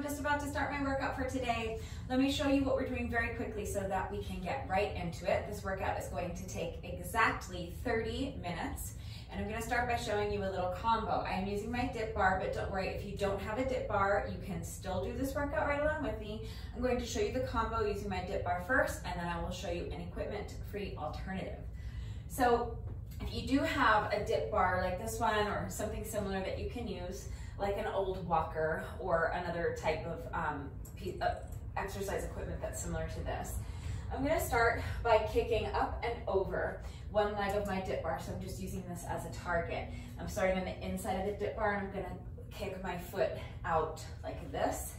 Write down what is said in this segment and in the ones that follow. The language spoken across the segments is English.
I'm just about to start my workout for today. Let me show you what we're doing very quickly so that we can get right into it. This workout is going to take exactly 30 minutes. And I'm gonna start by showing you a little combo. I am using my dip bar, but don't worry, if you don't have a dip bar, you can still do this workout right along with me. I'm going to show you the combo using my dip bar first, and then I will show you an equipment-free alternative. So if you do have a dip bar like this one or something similar that you can use, like an old walker or another type of, um, of exercise equipment that's similar to this, I'm gonna start by kicking up and over one leg of my dip bar. So I'm just using this as a target. I'm starting on the inside of the dip bar and I'm gonna kick my foot out like this.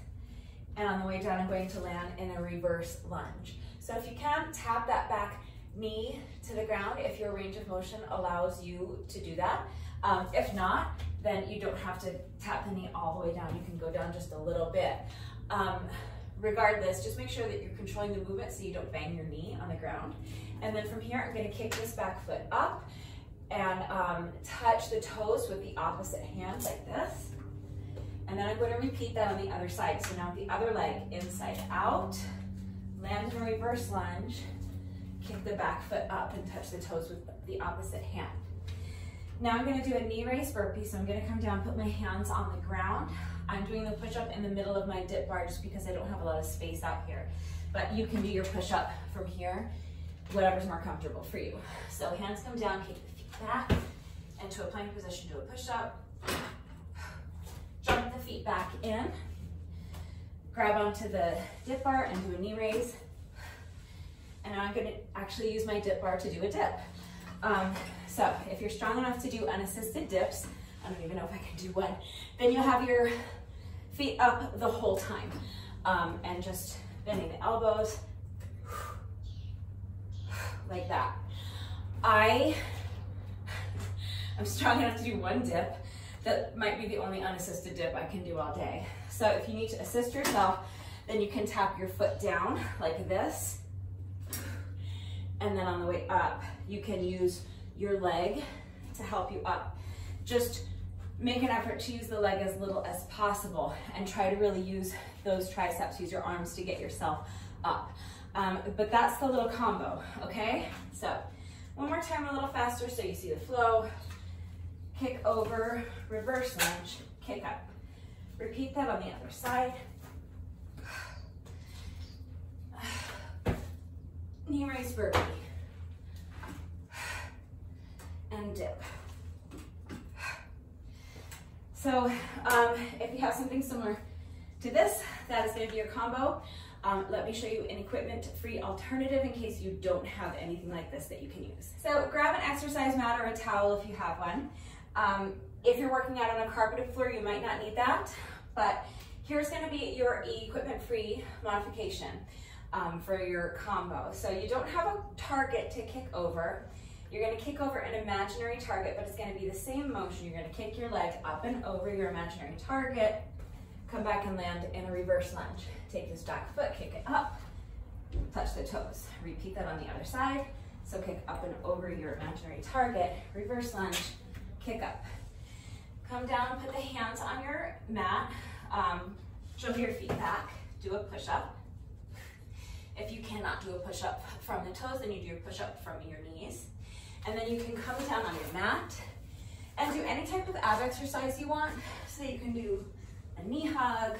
And on the way down, I'm going to land in a reverse lunge. So if you can, tap that back knee to the ground if your range of motion allows you to do that. Um, if not, then you don't have to tap the knee all the way down. You can go down just a little bit. Um, regardless, just make sure that you're controlling the movement so you don't bang your knee on the ground. And then from here, I'm gonna kick this back foot up and um, touch the toes with the opposite hand like this. And then I'm going to repeat that on the other side. So now the other leg inside out, land in reverse lunge, kick the back foot up and touch the toes with the opposite hand. Now I'm gonna do a knee raise burpee. So I'm gonna come down, put my hands on the ground. I'm doing the push up in the middle of my dip bar just because I don't have a lot of space out here. But you can do your push up from here, whatever's more comfortable for you. So hands come down, kick the feet back into a plank position, do a push up. Jump the feet back in. Grab onto the dip bar and do a knee raise. And I'm gonna actually use my dip bar to do a dip. Um, so if you're strong enough to do unassisted dips, I don't even know if I can do one, then you'll have your feet up the whole time. Um, and just bending the elbows, like that. I am strong enough to do one dip. That might be the only unassisted dip I can do all day. So if you need to assist yourself, then you can tap your foot down like this. And then on the way up, you can use your leg to help you up. Just make an effort to use the leg as little as possible and try to really use those triceps, use your arms to get yourself up. Um, but that's the little combo, okay? So one more time, a little faster so you see the flow. Kick over, reverse lunge, kick up. Repeat that on the other side. Knee raise burpee. And dip. So um, if you have something similar to this, that is gonna be your combo. Um, let me show you an equipment-free alternative in case you don't have anything like this that you can use. So grab an exercise mat or a towel if you have one. Um, if you're working out on a carpeted floor, you might not need that, but here's gonna be your equipment-free modification um, for your combo. So you don't have a target to kick over. You're gonna kick over an imaginary target, but it's gonna be the same motion. You're gonna kick your leg up and over your imaginary target, come back and land in a reverse lunge. Take this back foot, kick it up, touch the toes. Repeat that on the other side. So kick up and over your imaginary target, reverse lunge, kick up. Come down, put the hands on your mat, um, your feet back, do a push-up. If you cannot do a push-up from the toes, then you do a push-up from your knees. And then you can come down on your mat and do any type of ab exercise you want. So you can do a knee hug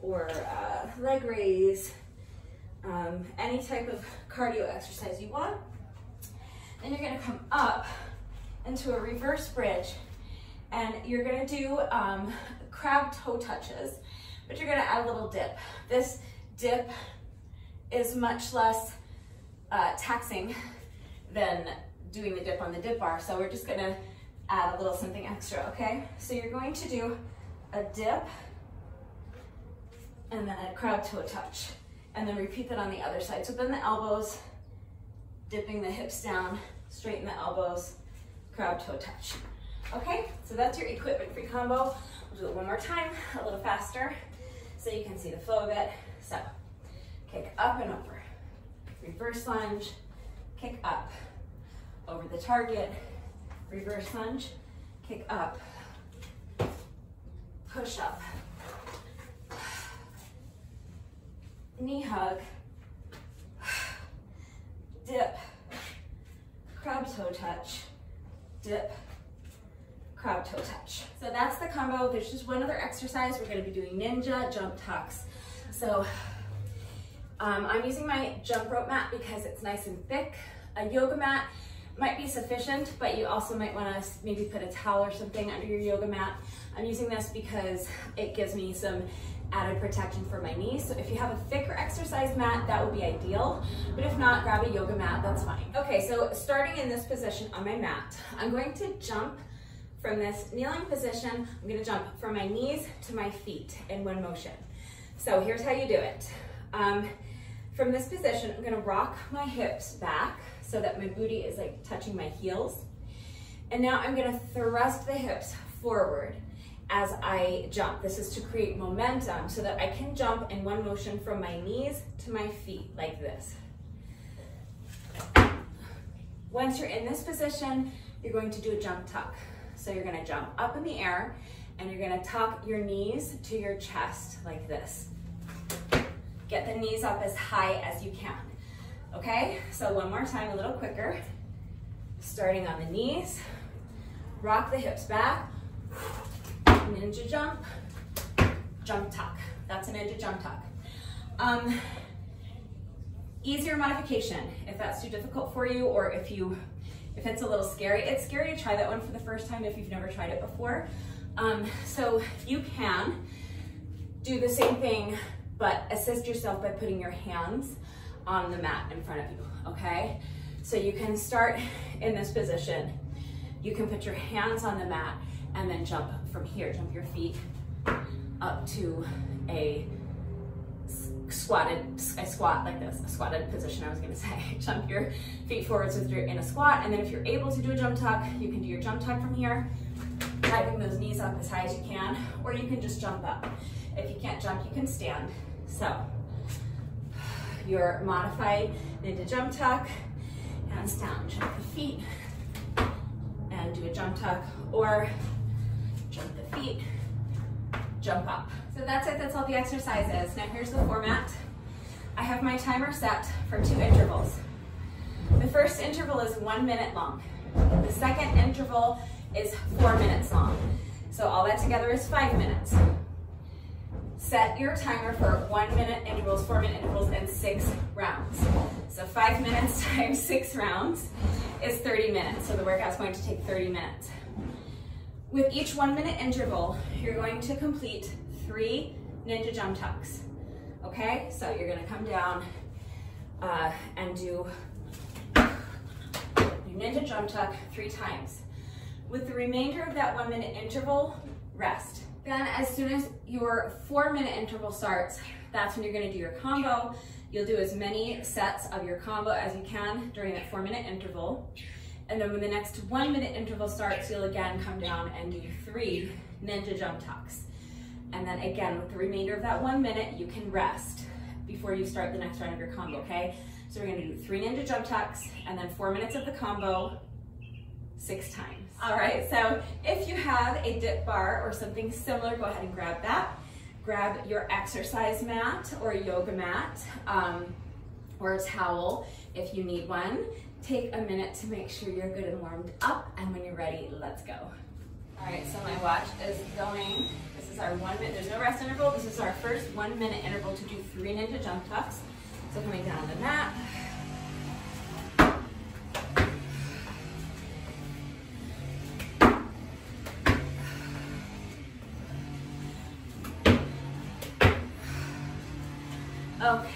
or a leg raise, um, any type of cardio exercise you want. Then you're gonna come up into a reverse bridge and you're gonna do um, crab toe touches, but you're gonna add a little dip. This dip is much less uh, taxing than doing the dip on the dip bar. So we're just gonna add a little something extra, okay? So you're going to do a dip and then a crab toe touch. And then repeat that on the other side. So bend the elbows, dipping the hips down, straighten the elbows, crab toe touch. Okay, so that's your equipment-free combo. We'll do it one more time, a little faster, so you can see the flow of it. So, kick up and over. Reverse lunge, kick up. Over the target, reverse lunge, kick up. Push up. knee hug, dip, crab toe touch, dip, crab toe touch. So that's the combo. There's just one other exercise. We're gonna be doing ninja jump tucks. So um, I'm using my jump rope mat because it's nice and thick. A yoga mat might be sufficient, but you also might wanna maybe put a towel or something under your yoga mat. I'm using this because it gives me some added protection for my knees. So if you have a thicker exercise mat, that would be ideal. But if not, grab a yoga mat, that's fine. Okay, so starting in this position on my mat, I'm going to jump from this kneeling position, I'm gonna jump from my knees to my feet in one motion. So here's how you do it. Um, from this position, I'm gonna rock my hips back so that my booty is like touching my heels. And now I'm gonna thrust the hips forward as I jump. This is to create momentum so that I can jump in one motion from my knees to my feet like this. Once you're in this position, you're going to do a jump tuck. So you're gonna jump up in the air and you're gonna tuck your knees to your chest like this. Get the knees up as high as you can. Okay, so one more time, a little quicker. Starting on the knees, rock the hips back, ninja jump, jump tuck. That's a ninja jump tuck. Um, easier modification, if that's too difficult for you or if you if it's a little scary. It's scary to try that one for the first time if you've never tried it before. Um, so you can do the same thing, but assist yourself by putting your hands on the mat in front of you, okay? So you can start in this position. You can put your hands on the mat and then jump from here, jump your feet up to a squatted, I squat like this, a squatted position I was gonna say. jump your feet forward so you're in a squat, and then if you're able to do a jump tuck, you can do your jump tuck from here, driving those knees up as high as you can, or you can just jump up. If you can't jump, you can stand. So, your modified ninja jump tuck, hands down, jump the feet, and do a jump tuck, or jump the feet, jump up. So that's it, that's all the exercises. Now here's the format. I have my timer set for two intervals. The first interval is one minute long. The second interval is four minutes long. So all that together is five minutes. Set your timer for one minute intervals, four minute intervals, and six rounds. So five minutes times six rounds is 30 minutes. So the workout's going to take 30 minutes. With each one minute interval, you're going to complete three ninja jump tucks. Okay, so you're gonna come down uh, and do your ninja jump tuck three times. With the remainder of that one minute interval, rest. Then as soon as your four minute interval starts, that's when you're gonna do your combo. You'll do as many sets of your combo as you can during that four minute interval. And then when the next one minute interval starts, you'll again come down and do three ninja jump tucks. And then again, with the remainder of that one minute, you can rest before you start the next round of your combo, okay? So we're gonna do three ninja jump tucks and then four minutes of the combo, six times. All right, so if you have a dip bar or something similar, go ahead and grab that. Grab your exercise mat or yoga mat um, or a towel if you need one take a minute to make sure you're good and warmed up, and when you're ready, let's go. All right, so my watch is going. This is our one minute, there's no rest interval. This is our first one minute interval to do three ninja jump tucks. So coming down the mat. Okay,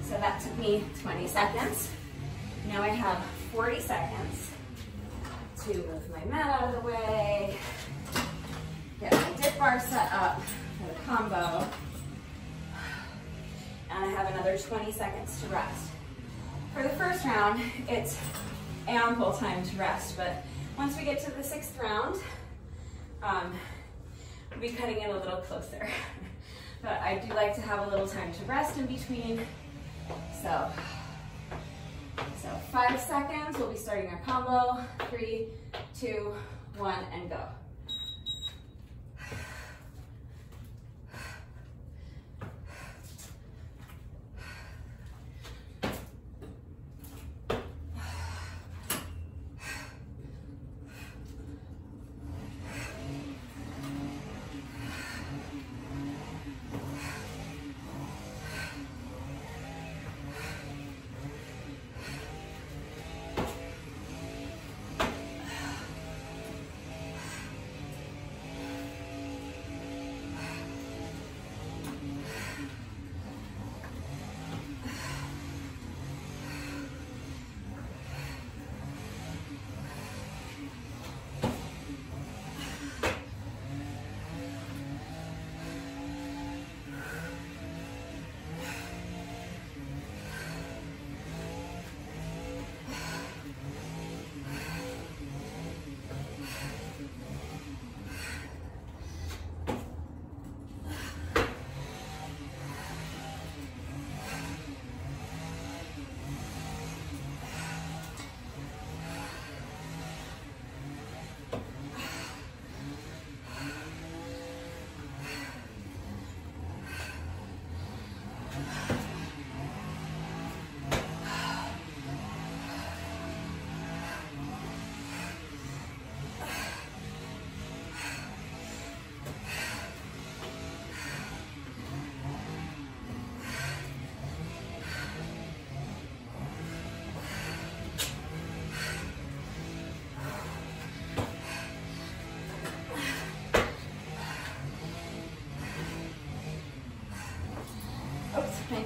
so that took me 20 seconds. Now I have 40 seconds to move my mat out of the way, get my dip bar set up for the combo, and I have another 20 seconds to rest. For the first round, it's ample time to rest, but once we get to the sixth round, um, we'll be cutting it a little closer. but I do like to have a little time to rest in between, so so five seconds, we'll be starting our combo. Three, two, one, and go.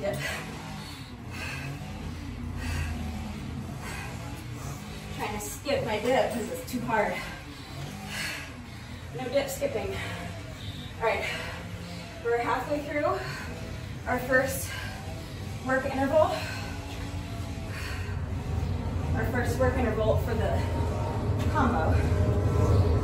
My dip. Trying to skip my dip because it's too hard. No dip skipping. All right, we're halfway through our first work interval. Our first work interval for the combo.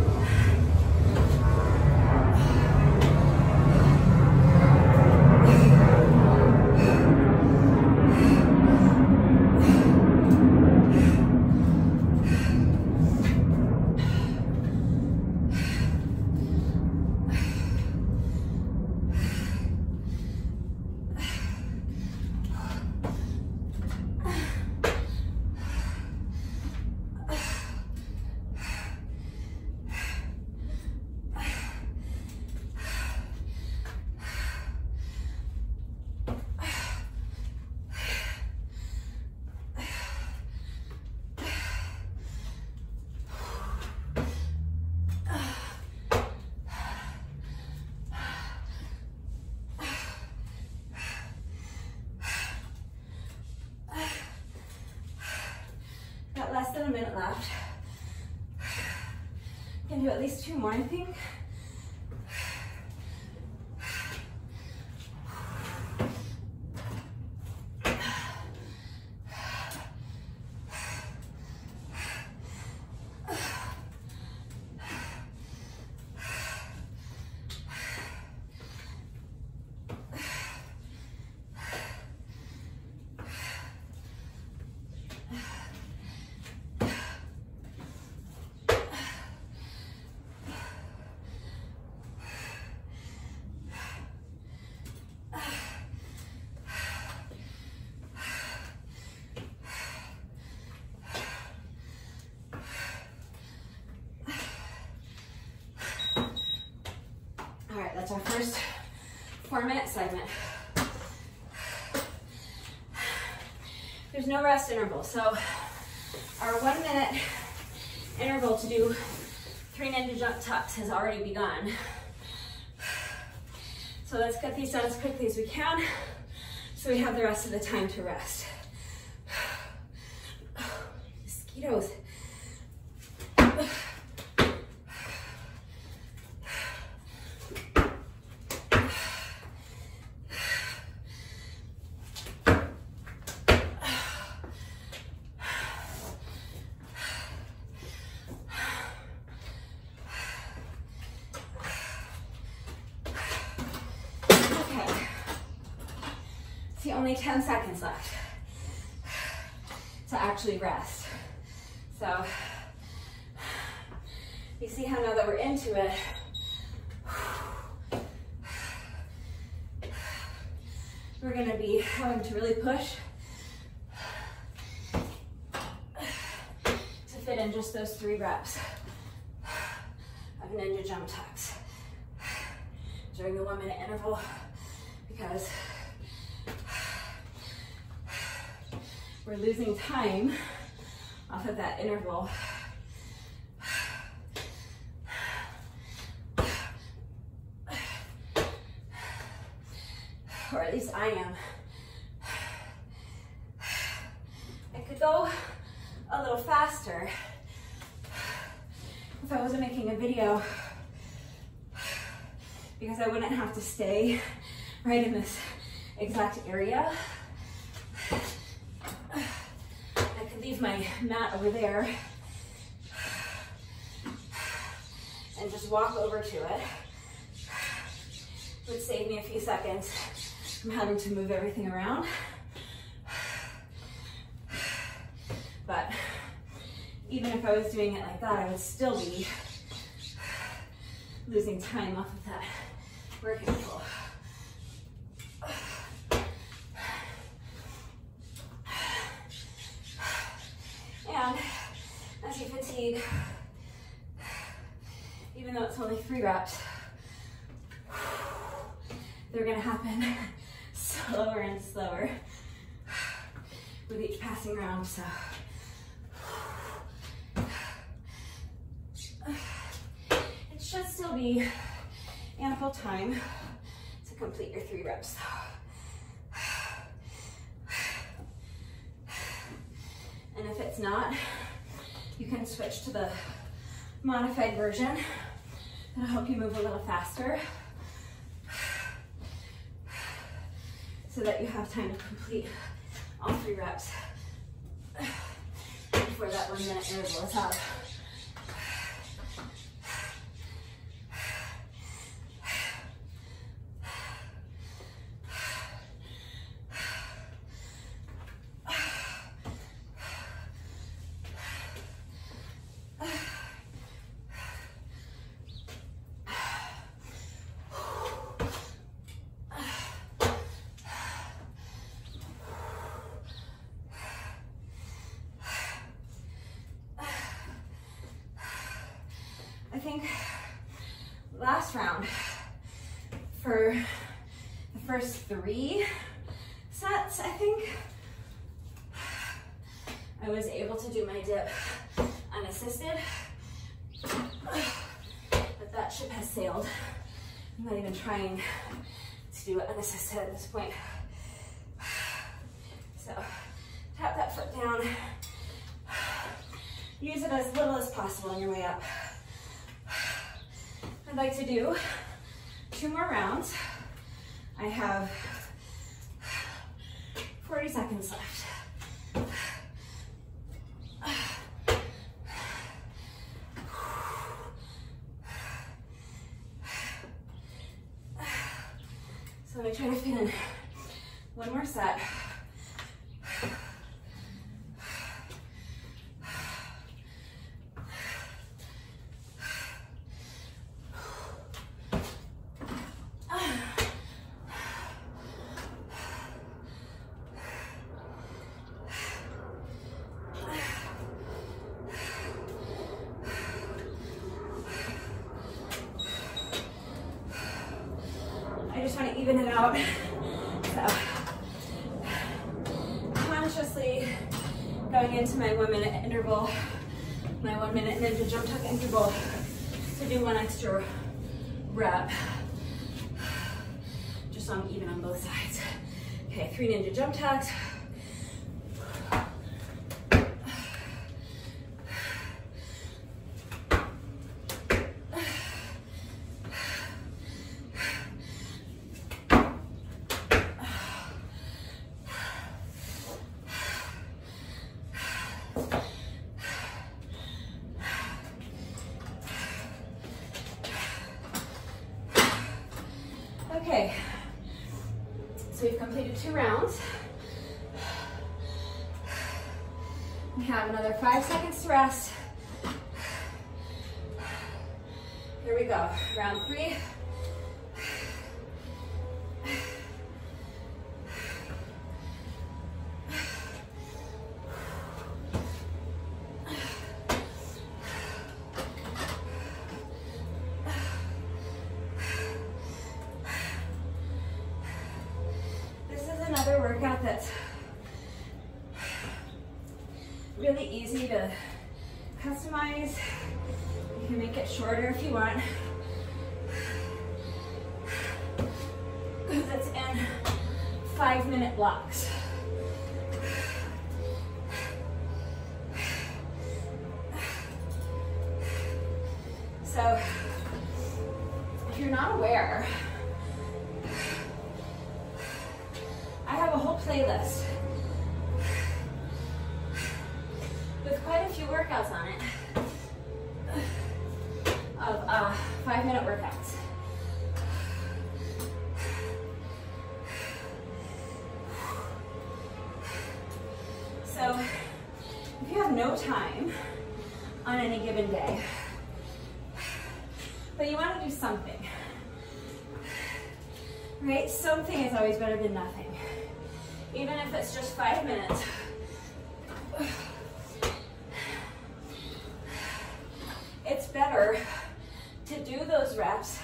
Do That's our first four minute segment. There's no rest interval. So our one minute interval to do three ninja jump tucks has already begun. So let's get these done as quickly as we can so we have the rest of the time to rest. Only 10 seconds left to actually rest. So you see how now that we're into it, we're gonna be having to really push to fit in just those three reps of ninja jump tucks during the one minute interval because we're losing time off of that interval. Or at least I am. I could go a little faster if I wasn't making a video because I wouldn't have to stay right in this exact area leave my mat over there and just walk over to it. Would save me a few seconds from having to move everything around. But even if I was doing it like that, I would still be losing time off of that working pull. need, even though it's only three reps, they're gonna happen slower and slower with each passing round, so. It should still be ample time to complete your three reps. And if it's not, you can switch to the modified version. That'll help you move a little faster so that you have time to complete all three reps before that one minute interval is up. I think last round for the first three sets, I think, I was able to do my dip unassisted, but that ship has sailed. I'm not even trying to do it unassisted at this point. So tap that foot down. Use it as little as possible on your way up. Like to do two more rounds. I have 40 seconds left. So gonna try to fit in one more set. I just want to even it out. So, consciously going into my one minute interval, my one minute ninja jump tuck interval to do one extra rep. Just so I'm even on both sides. Okay, three ninja jump tucks. Okay, so we've completed two rounds. We have another five seconds to rest. Here we go, round three. But you want to do something, right? Something is always better than nothing. Even if it's just five minutes. It's better to do those reps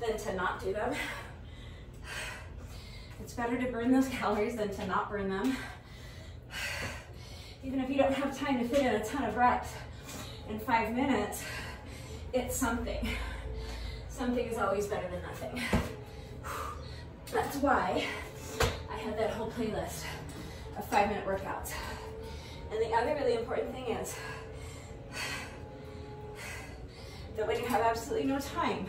than to not do them. It's better to burn those calories than to not burn them. Even if you don't have time to fit in a ton of reps in five minutes, it's something. Something is always better than nothing. That's why I had that whole playlist of five minute workouts. And the other really important thing is that when you have absolutely no time,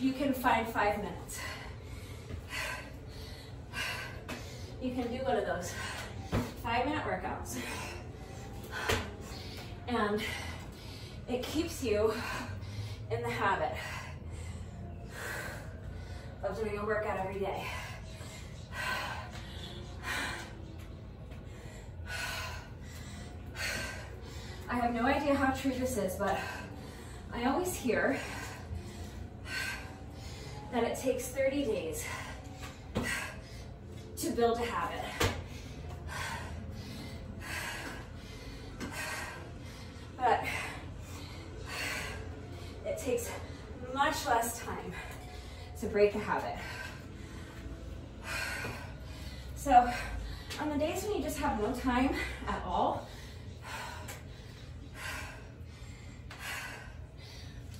you can find five minutes. You can do one of those five minute workouts. And it keeps you in the habit of doing a workout every day. I have no idea how true this is, but I always hear that it takes 30 days to build a habit. But it takes much less time to break a habit. So on the days when you just have no time at all,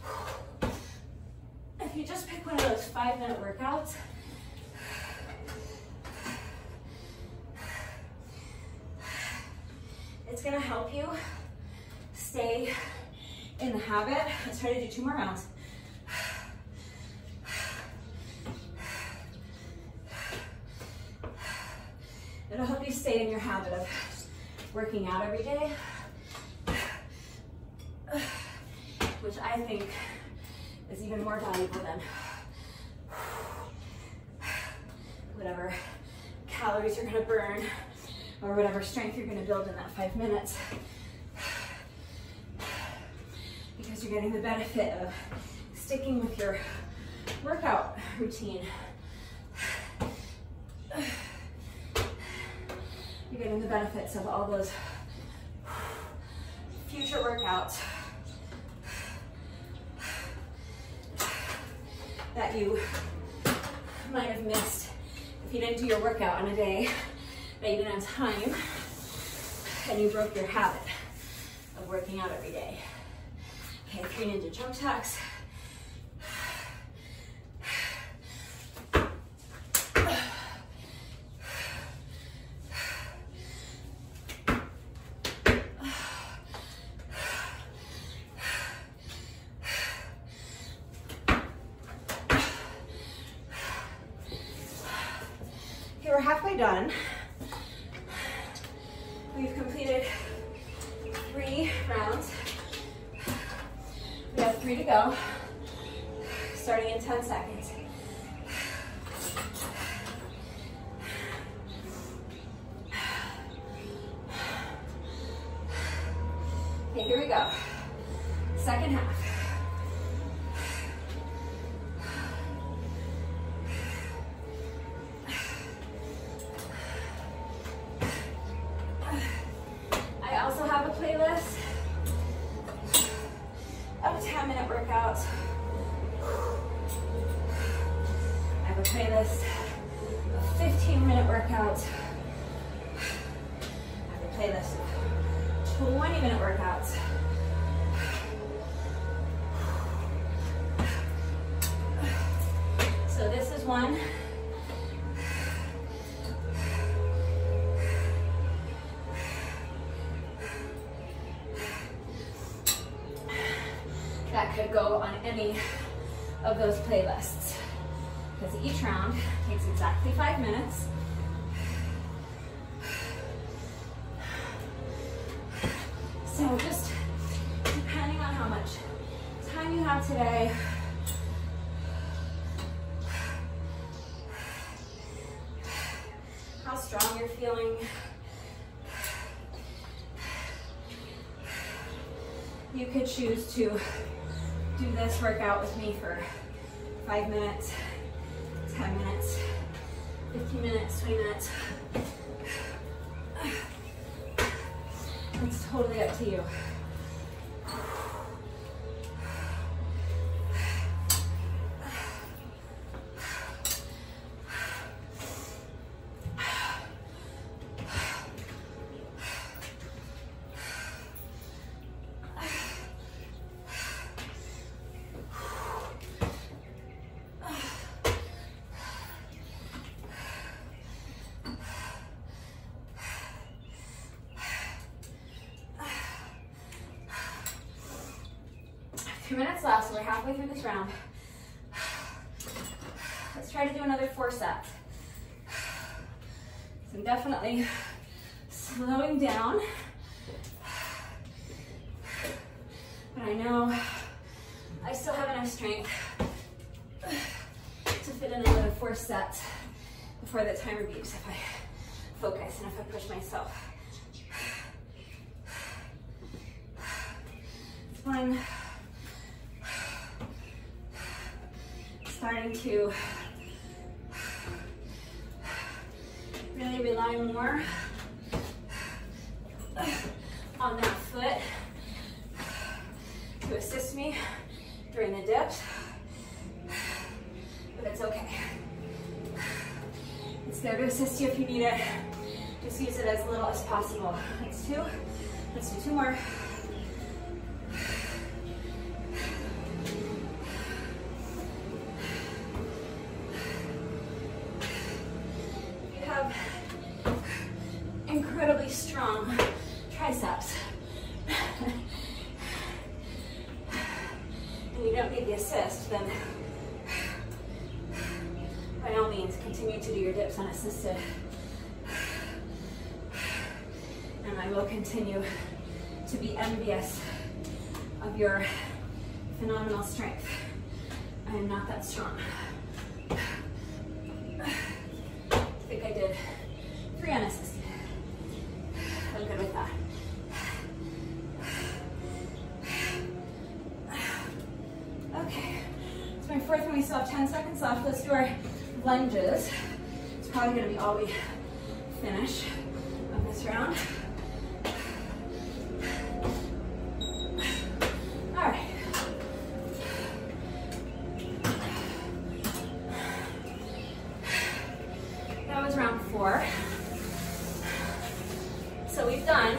if you just pick one of those five minute workouts, it's gonna help you stay in the habit. Let's try to do two more rounds. It'll help you stay in your habit of working out every day, which I think is even more valuable than whatever calories you're gonna burn or whatever strength you're gonna build in that five minutes. Because you're getting the benefit of sticking with your workout routine. You're getting the benefits of all those future workouts that you might have missed if you didn't do your workout on a day that you didn't have time and you broke your habit of working out every day. Okay, three ninja choke tucks. Of 10 minute workouts. I have a playlist of 15 minute workouts. I have a playlist of 20 minute workouts. Those playlists. Because each round takes exactly five minutes. So just depending on how much time you have today, how strong you're feeling, you could choose to do this workout with me for five minutes, Two minutes left, so we're halfway through this round. Let's try to do another four sets. So I'm definitely slowing down. But I know I still have enough strength to fit in another four sets before the timer beeps if I focus and if I push myself. One. Starting to really rely more on that foot to assist me during the dips, but it's okay. It's there to assist you if you need it. Just use it as little as possible. That's two. Let's do two more. Four. So we've done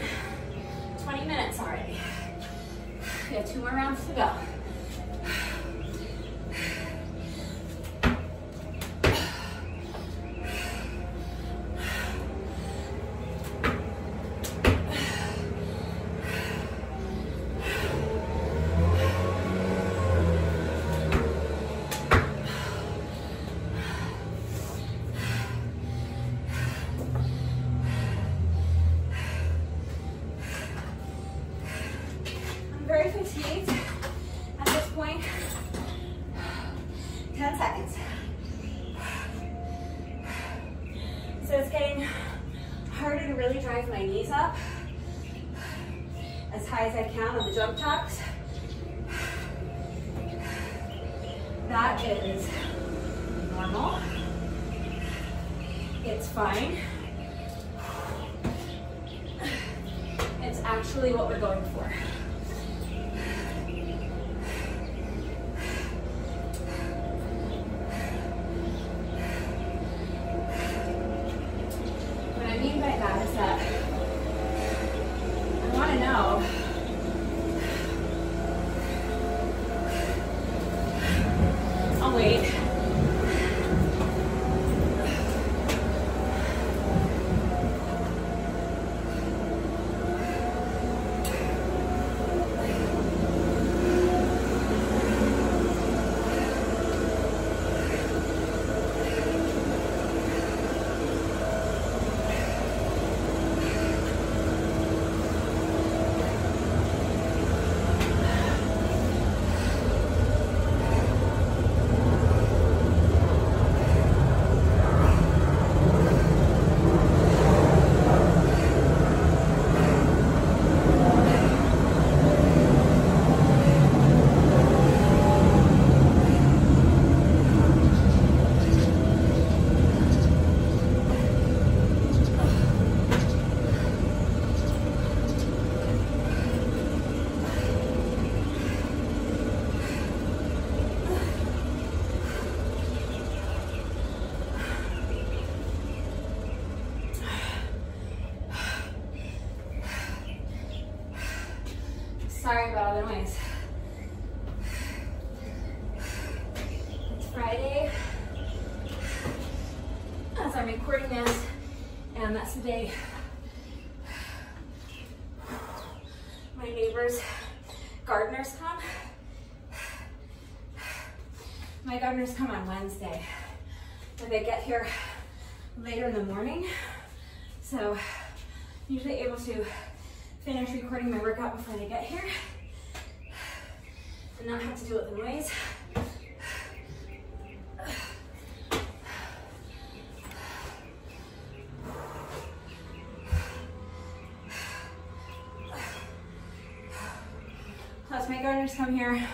20 minutes already. We have two more rounds to go. Want to know I'll wait. About the noise. It's Friday as I'm recording this, and that's the day my neighbor's gardeners come My gardeners come on Wednesday, but they get here later in the morning. So usually able to finish recording my workout before they get here and not have to deal with the noise. Plus my gardeners come here.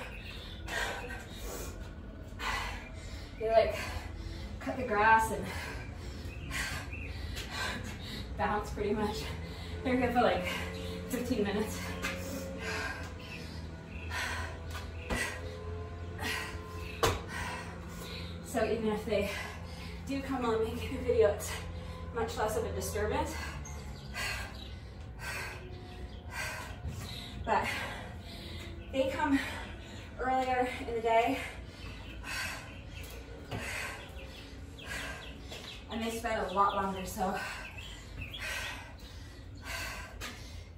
Spend a lot longer. So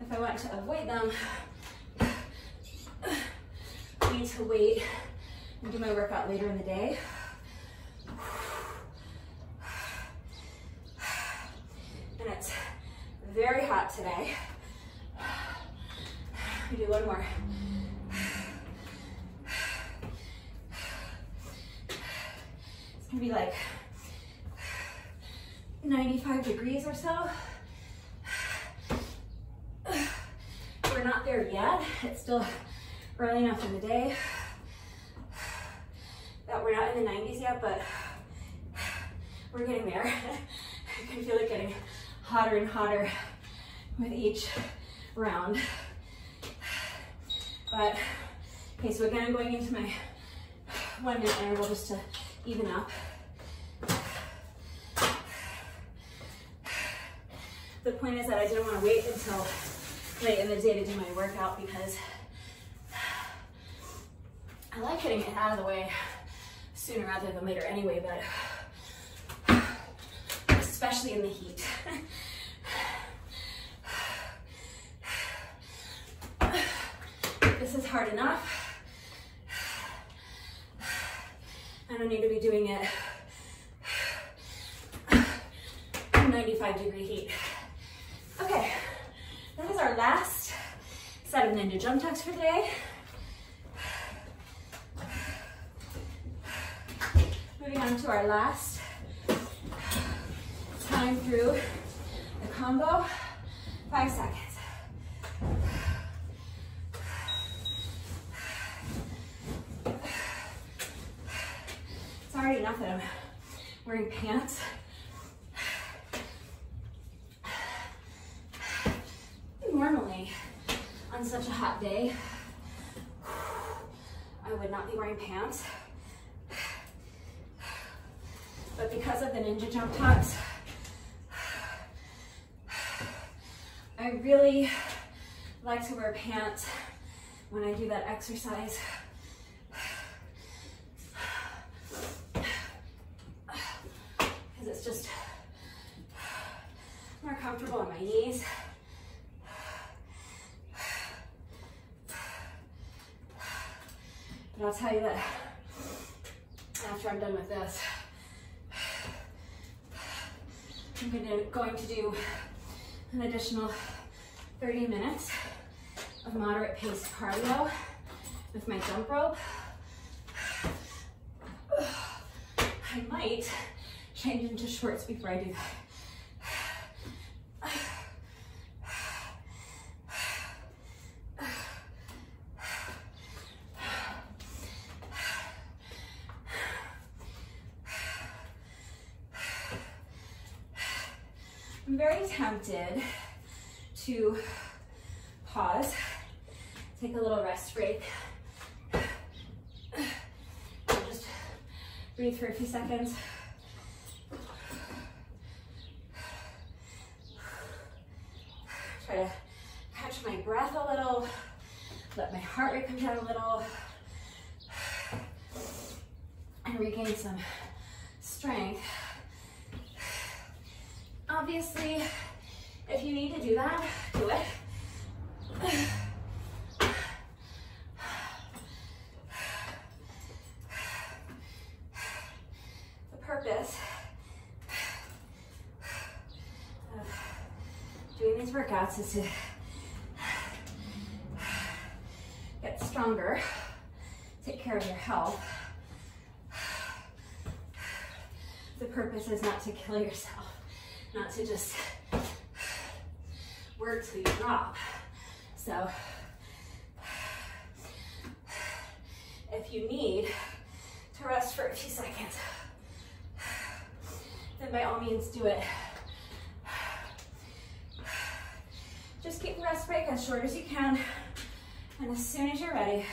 if I want to avoid them, I need to wait and do my workout later in the day. And it's very hot today. We do one more. It's gonna be like 95 degrees or so. We're not there yet. It's still early enough in the day that we're not in the 90s yet, but we're getting I can feel it getting hotter and hotter with each round. But, okay, so again, I'm going into my one minute interval just to even up. The point is that I didn't want to wait until late in the day to do my workout because I like getting it out of the way sooner rather than later anyway, but especially in the heat. this is hard enough. I don't need to be doing it 95 degree heat. Okay, that is our last set of ninja jump tucks for today. Moving on to our last time through the combo, five seconds. It's already enough that I'm wearing pants. Normally, on such a hot day, I would not be wearing pants. But because of the Ninja Jump Tucks, I really like to wear pants when I do that exercise. Because it's just more comfortable on my knees. But I'll tell you that after I'm done with this, I'm going to do an additional 30 minutes of moderate pace cardio with my jump rope. I might change into shorts before I do that. I'm very tempted to pause, take a little rest break, just breathe for a few seconds. Try to catch my breath a little, let my heart rate come down a little, and regain some strength. Obviously, if you need to do that, do it. These workouts is to get stronger, take care of your health. The purpose is not to kill yourself, not to just work till you drop. So if you need to rest for a few seconds, then by all means do it. Just keep the rest break as short as you can. And as soon as you're ready,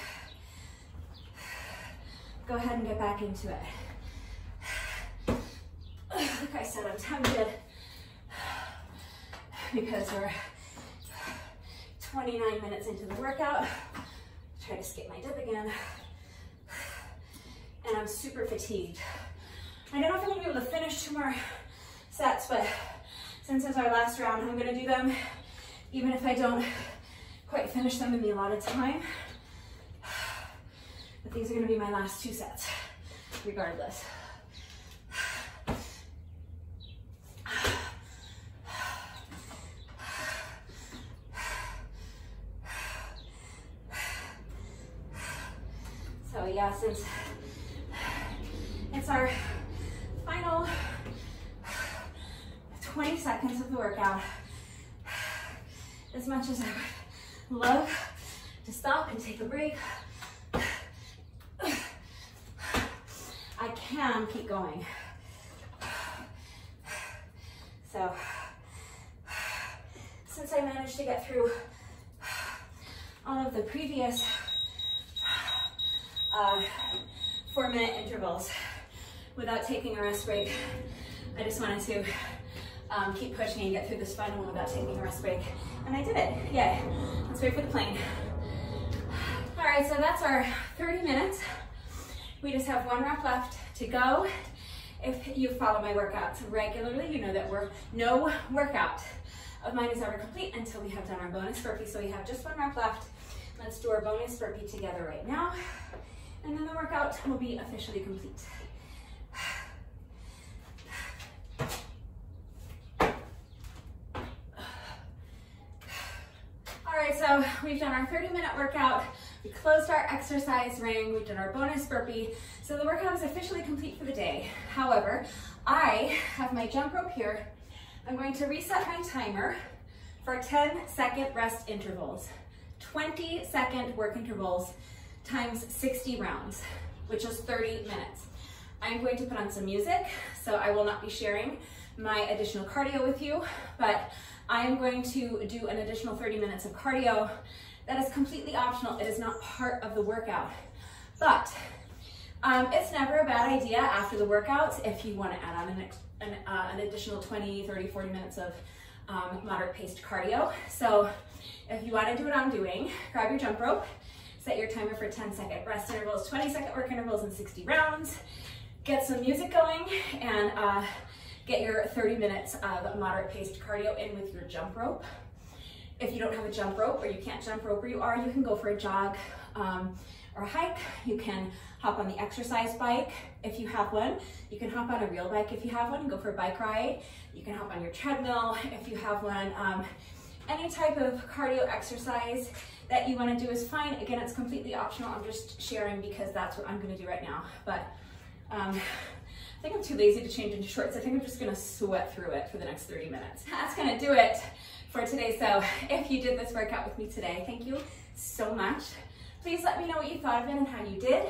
go ahead and get back into it. Like I said, I'm tempted because we're 29 minutes into the workout. Try to skip my dip again. And I'm super fatigued. I don't know if I'm gonna be able to finish two more sets, but since it's our last round, I'm gonna do them even if I don't quite finish them in the allotted time. But these are gonna be my last two sets, regardless. So yeah, since it's our final 20 seconds of the workout, as much as I would love to stop and take a break, I can keep going. So, since I managed to get through all of the previous uh, four minute intervals without taking a rest break, I just wanted to um, keep pushing and get through this final one without taking a rest break. And I did it, yay. Let's wait for the plane. All right, so that's our 30 minutes. We just have one rep left to go. If you follow my workouts regularly, you know that we're no workout of mine is ever complete until we have done our bonus burpee. So we have just one rep left. Let's do our bonus burpee together right now. And then the workout will be officially complete. All right, so we've done our 30 minute workout. We closed our exercise ring. We've done our bonus burpee. So the workout is officially complete for the day. However, I have my jump rope here. I'm going to reset my timer for 10 second rest intervals. 20 second work intervals times 60 rounds, which is 30 minutes. I'm going to put on some music, so I will not be sharing my additional cardio with you, but I am going to do an additional 30 minutes of cardio. That is completely optional. It is not part of the workout. But um, it's never a bad idea after the workouts if you want to add on an, an, uh, an, additional 20, 30, 40 minutes of um, moderate paced cardio. So if you want to do what I'm doing, grab your jump rope, set your timer for 10 second rest intervals, 20 second work intervals, and 60 rounds. Get some music going and uh, get your 30 minutes of moderate paced cardio in with your jump rope. If you don't have a jump rope or you can't jump rope where you are, you can go for a jog um, or a hike. You can hop on the exercise bike if you have one. You can hop on a real bike if you have one and go for a bike ride. You can hop on your treadmill if you have one. Um, any type of cardio exercise that you want to do is fine. Again, it's completely optional. I'm just sharing because that's what I'm going to do right now. But um, I think I'm too lazy to change into shorts. I think I'm just gonna sweat through it for the next 30 minutes. That's gonna do it for today. So if you did this workout with me today, thank you so much. Please let me know what you thought of it and how you did.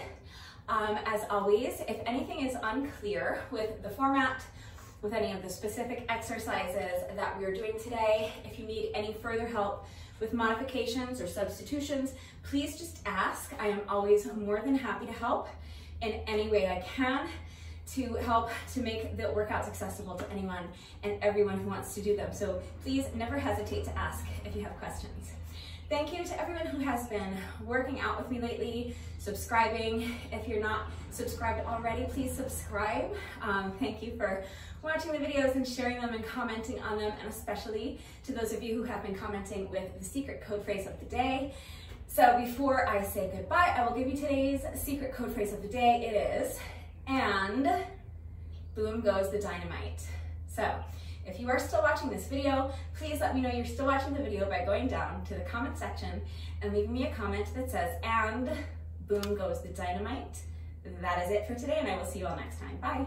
Um, as always, if anything is unclear with the format, with any of the specific exercises that we are doing today, if you need any further help with modifications or substitutions, please just ask. I am always more than happy to help in any way I can to help to make the workouts accessible to anyone and everyone who wants to do them. So please never hesitate to ask if you have questions. Thank you to everyone who has been working out with me lately, subscribing. If you're not subscribed already, please subscribe. Um, thank you for watching the videos and sharing them and commenting on them, and especially to those of you who have been commenting with the secret code phrase of the day. So before I say goodbye, I will give you today's secret code phrase of the day. It is, and boom goes the dynamite. So If you are still watching this video, please let me know you're still watching the video by going down to the comment section and leaving me a comment that says, and boom goes the dynamite. That is it for today and I will see you all next time. Bye.